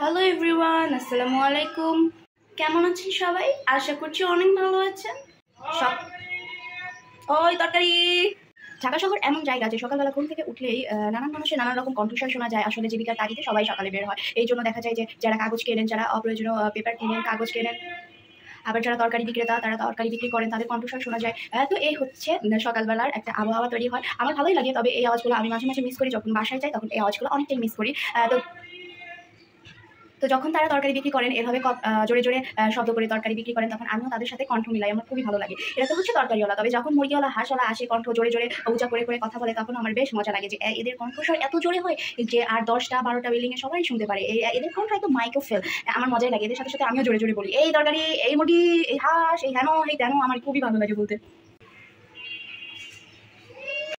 Hello everyone আসসালামু আলাইকুম। কেমন আছেন সবাই? আশা করছি অনেক ভালো আছেন। সব ওই তরকারি। ঢাকা শহর এমন জায়গা যে সকালবেলা ঘুম থেকে উঠলেই নানান মানুষের নানান রকম কণ্ঠস্বর শোনা যায়, আসলে জীবিকার তাগিদে সবাই সকালে বের হয়। এই জন্য দেখা যায় যে যারা কাগজ কেনেন, যারা অপ্রয়োজনীয় পেপার কেনেন, কাগজ কেনেন, আবার যারা তরকারি বিক্রেতা, তারা তরকারি বিক্রি করেন, তাদের কণ্ঠস্বর শোনা যায়। তো এই হচ্ছে সকালবেলার একটা আবহাওয়া তৈরি হয়। আমার ভালোই লাগে, তবে এই আওয়াজগুলো আমি মাঝে মাঝে মিস করি। যখন বাসায় যাই, তখন এই আওয়াজগুলো অনেকটাই মিস করি। তো তো যখন তারা তরকারি বিক্রি করেন, এভাবে জোরে জোরে শব্দ করে তরকারি বিক্রি করেন, তখন আমিও তাদের সাথে কণ্ঠ মিলাই। আমার খুবই ভালো লাগে। এটা তো হচ্ছে তরকারিওয়ালা। তবে যখন মুরগিওয়ালা, হাঁসওয়ালা আসে, কণ্ঠ জোরে জোরে, উঁচা করে করে কথা বলে, তখন আমার বেশ মজা লাগে যে এদের কণ্ঠস্বর এত জোরে হয় যে, আর দশটা, বারোটা বিল্ডিংয়ে সবাই শুনতে পারে। এদের কণ্ঠ হয়তো মাইক্রো ফেল আমার মজাই লাগে। এদের সাথে সাথে আমিও জোরে জোরে বলি, এই তরকারি, এই মুরগি, এই হাঁস, এই হেন, এই তেন। আমার খুবই ভালো লাগে বলতে।